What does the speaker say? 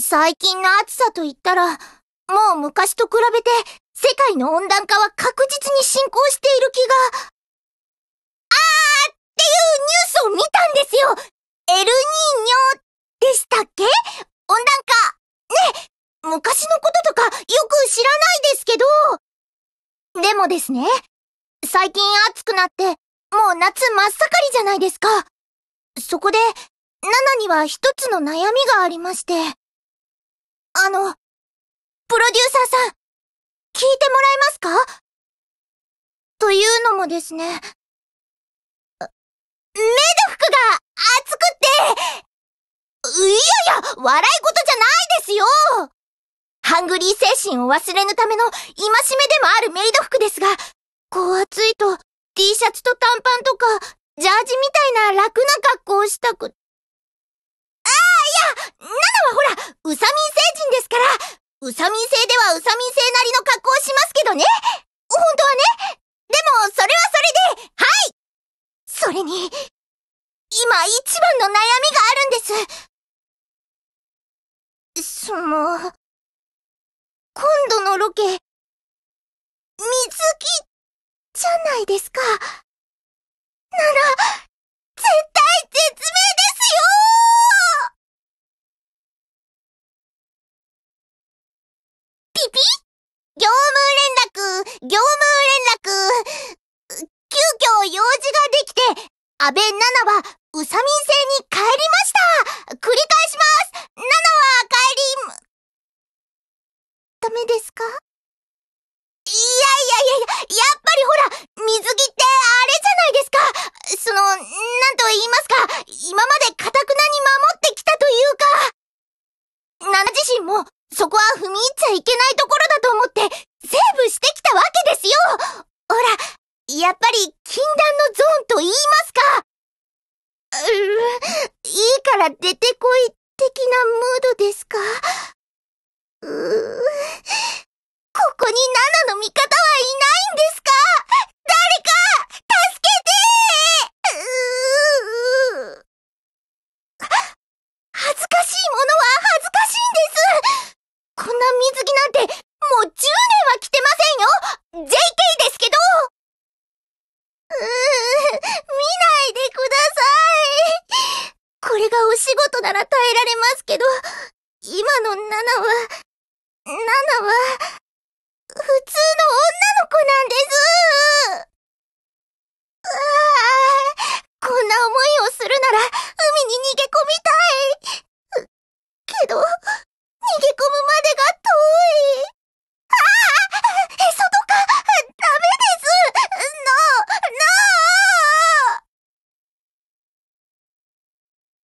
最近の暑さと言ったら、もう昔と比べて世界の温暖化は確実に進行している気が。あーっていうニュースを見たんですよエルニーニョでしたっけ？温暖化。ね昔のこととかよく知らないですけど。でもですね、最近暑くなって、もう夏真っ盛りじゃないですか。そこで、ナナには一つの悩みがありまして。あの、プロデューサーさん、聞いてもらえますか？というのもですね、メイド服が熱くって、いやいや、笑い事じゃないですよ！ハングリー精神を忘れぬための戒めでもあるメイド服ですが、こう暑いと T シャツと短パンとか、ジャージみたいな楽な格好をしたく、ああ、いや、ナナはほら、ウサミン星人ですから、ウサミン星ではウサミン星なりの格好をしますけどね。本当はね。でも、それはそれで、はいそれに、今一番の悩みがあるんです。その、今度のロケ、水着、じゃないですか。なら、業務連絡、業務連絡。急遽用事ができて、安倍奈々は宇佐民星に帰りました。繰り返します。奈々は帰り、ダメですか？いやいやいやいや、やっぱりほら、水着ってあれじゃないですか。その、なんと言いますか、今まで堅くなに守ってきたというか。ナナ自身も、そこは踏み入っちゃいけないところだと思って、セーブしてきたわけですよ。ほら、やっぱり禁断のゾーンと言いますか。ういいから出てこい的なムードですか？て、もう10年は来てませんよ !JK ですけどうーん、見ないでください。これがお仕事なら耐えられますけど、今のナナは、ナナは、普通の女の子なんですうわこんな思いをするなら海に逃げ込みたいけど、